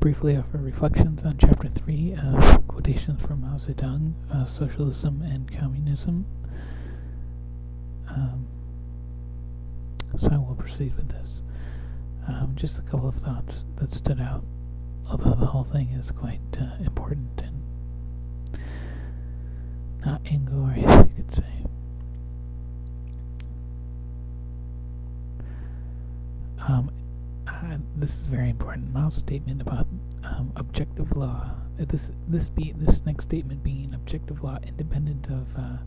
briefly offer reflections on Chapter 3 of quotations from Mao Zedong, uh, Socialism and Communism. Um, so I will proceed with this. Um, just a couple of thoughts that stood out, although the whole thing is quite uh, important and not inglorious, you could say. Um, uh, this is very important. Mao's statement about um, objective law. Uh, this this be this next statement being objective law, independent of uh,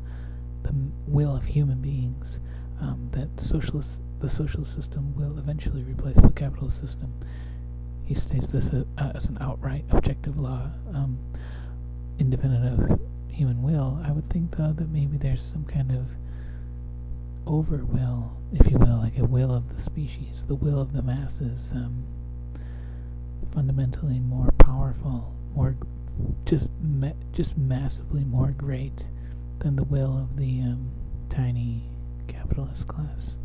the will of human beings. Um, that socialist the social system will eventually replace the capitalist system. He states this uh, as an outright objective law, um, independent of human will. I would think, though, that maybe there's some kind of over will, if you will, like a will of the species, the will of the masses, um, fundamentally more powerful, more just ma just massively more great than the will of the um, tiny capitalist class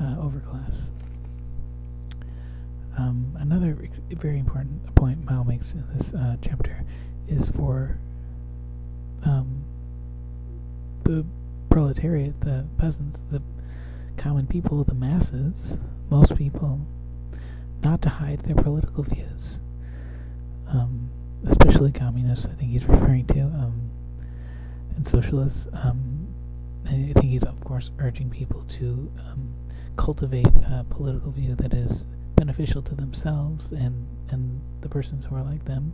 uh, overclass. Um, another very important point Mao makes in this uh, chapter is for um, the proletariat, the peasants, the common people, the masses, most people, not to hide their political views, um, especially communists. I think he's referring to, um, and socialists. Um, and I think he's, of course, urging people to um, cultivate a political view that is beneficial to themselves and and the persons who are like them,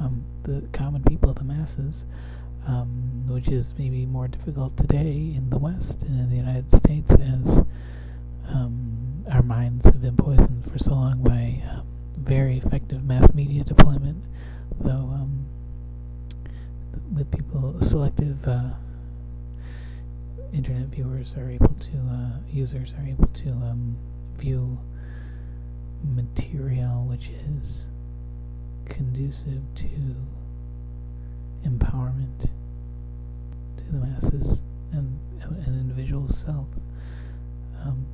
um, the common people, the masses, um, which is maybe more difficult today in the West and in the United States as um, our minds have been poisoned for so long by um, very effective mass media deployment, though um, with people selective. Uh, internet viewers are able to, uh, users are able to um, view material which is conducive to empowerment the masses and an individual's self. Um,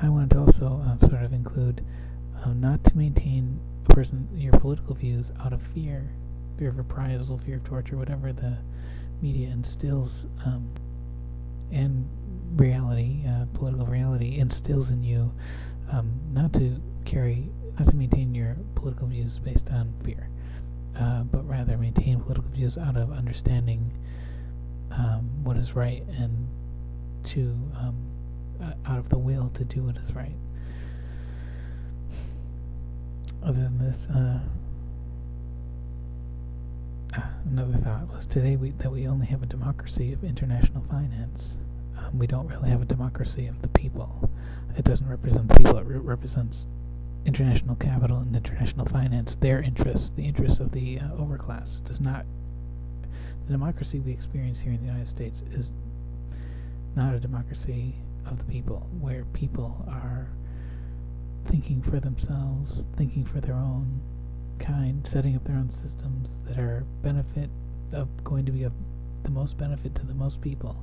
I wanted to also uh, sort of include uh, not to maintain a person your political views out of fear, fear of reprisal, fear of torture, whatever the media instills um, and reality, uh, political reality, instills in you um, not to carry, not to maintain your political views based on fear, uh, but rather maintain political views out of understanding um, what is right and to um, uh, out of the will to do what is right. Other than this, uh, another thought was today we, that we only have a democracy of international finance. Um, we don't really have a democracy of the people. It doesn't represent the people, it re represents international capital and international finance, their interests, the interests of the uh, overclass. Does not. The democracy we experience here in the United States is not a democracy of the people, where people are thinking for themselves, thinking for their own kind, setting up their own systems that are benefit of going to be of the most benefit to the most people.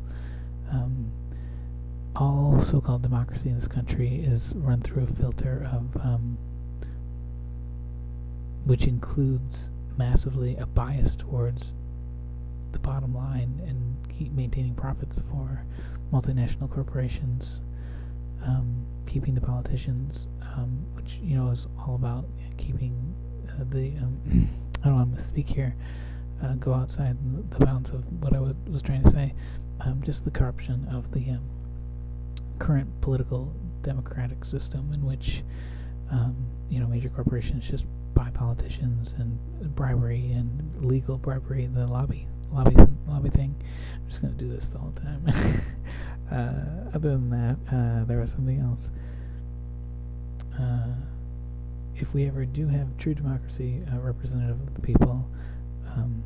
Um, all so-called democracy in this country is run through a filter of um, which includes massively a bias towards the bottom line and keep maintaining profits for multinational corporations, um, keeping the politicians, um, which you know is all about keeping uh, the um, I don't want to speak here, uh, go outside the bounds of what I was trying to say. Um, just the corruption of the um, current political democratic system in which um, you know major corporations just buy politicians and bribery and legal bribery, the lobby lobby lobby thing. I'm just gonna do this the whole time. uh, other than that, uh, there was something else. Uh, if we ever do have true democracy, representative of the people, um,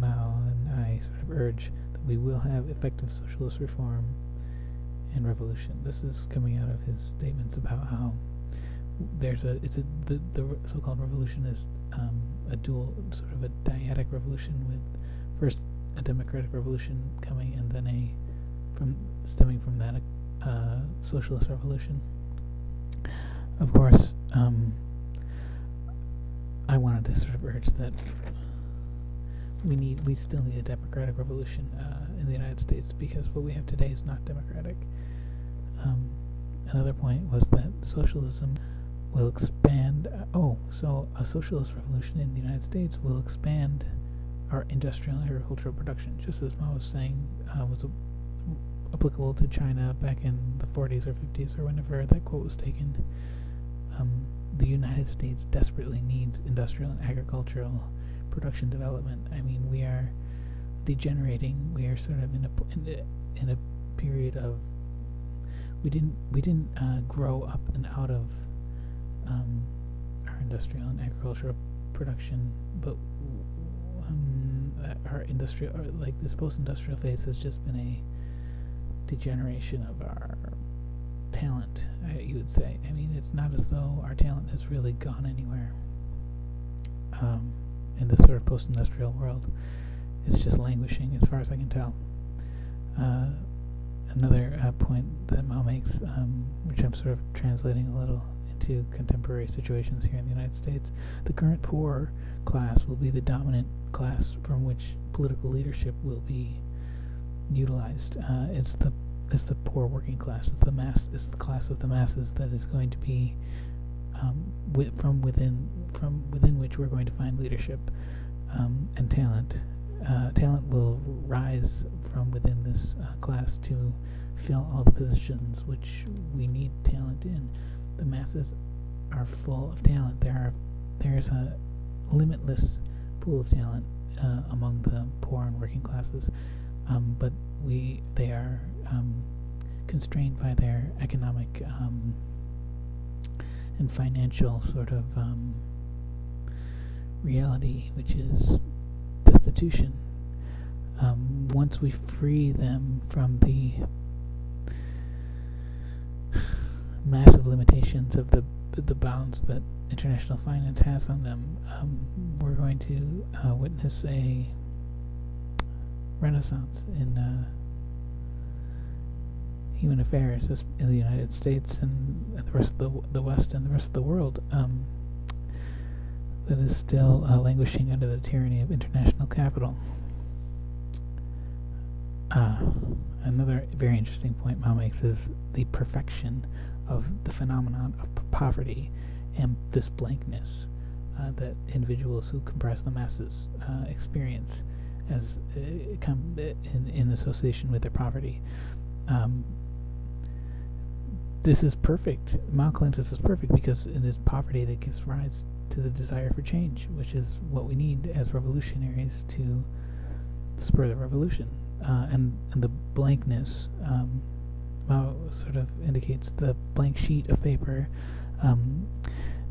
Mao and I sort of urge that we will have effective socialist reform and revolution. This is coming out of his statements about how there's a it's a the, the so-called revolution is um, a dual sort of a dyadic revolution with first a democratic revolution coming and then a from stemming from that uh, socialist revolution. Of course, um, I wanted to sort of urge that we need we still need a democratic revolution uh, in the United States because what we have today is not democratic. Um, another point was that socialism will expand. Uh, oh, so a socialist revolution in the United States will expand our industrial and agricultural production, just as Mao was saying uh, was applicable to China back in the 40s or 50s or whenever that quote was taken. Um, the United States desperately needs industrial and agricultural production development. I mean, we are degenerating. We are sort of in a in a, in a period of we didn't we didn't uh, grow up and out of um, our industrial and agricultural production, but um, our industrial or like this post-industrial phase has just been a degeneration of our talent. You would say. I mean, it's not as though our talent has really gone anywhere. Um, in this sort of post-industrial world. It's just languishing, as far as I can tell. Uh, another uh, point that Mao makes, um, which I'm sort of translating a little into contemporary situations here in the United States, the current poor class will be the dominant class from which political leadership will be utilized. Uh, it's the it's the poor working class. It's the mass. It's the class of the masses that is going to be um, from within from within which we're going to find leadership um, and talent. Uh, talent will rise from within this uh, class to fill all the positions which we need talent in. The masses are full of talent. There are there's a limitless pool of talent uh, among the poor and working classes, um, but we they are um, constrained by their economic um, and financial sort of um, reality, which is destitution. Um, once we free them from the massive limitations of the the bounds that international finance has on them, um, we're going to uh, witness a renaissance in uh, human affairs in the United States and the rest of the, the West and the rest of the world um, that is still uh, languishing under the tyranny of international capital. Uh, another very interesting point Mao makes is the perfection of the phenomenon of poverty and this blankness uh, that individuals who comprise the masses uh, experience as uh, come in, in association with their poverty. Um, this is perfect. Mao claims this is perfect because it is poverty that gives rise to the desire for change, which is what we need as revolutionaries to spur the revolution. Uh, and, and the blankness, um, Mao sort of indicates the blank sheet of paper um,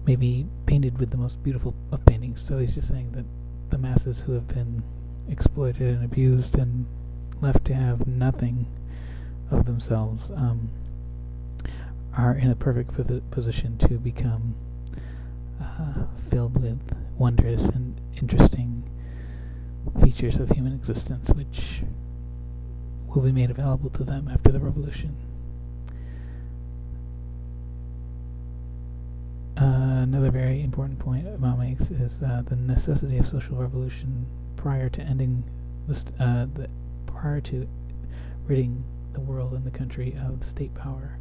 may be painted with the most beautiful of paintings. So he's just saying that the masses who have been exploited and abused and left to have nothing of themselves um, are in a perfect position to become filled with wondrous and interesting features of human existence which will be made available to them after the revolution. Uh, another very important point Mao makes is uh, the necessity of social revolution prior to ending the, uh, the prior to ridding the world and the country of state power.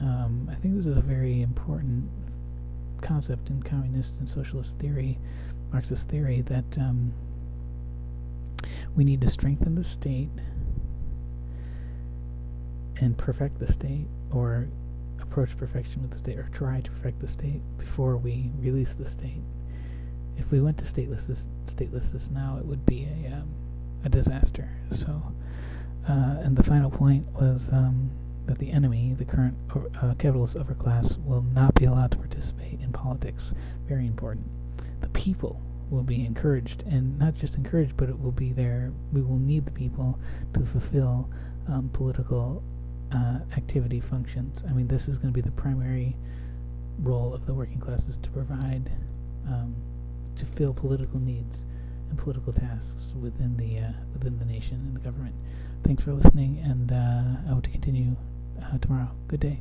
Um, I think this is a very important concept in communist and socialist theory, Marxist theory, that um, we need to strengthen the state and perfect the state, or approach perfection with the state, or try to perfect the state before we release the state. If we went to statelessness, statelessness now, it would be a um, a disaster. So, uh, and the final point was. Um, that the enemy, the current uh, capitalist upper class, will not be allowed to participate politics. Very important. The people will be encouraged, and not just encouraged, but it will be there. We will need the people to fulfill um, political uh, activity functions. I mean, this is going to be the primary role of the working classes to provide, um, to fill political needs and political tasks within the uh, within the nation and the government. Thanks for listening, and uh, I hope to continue uh, tomorrow. Good day.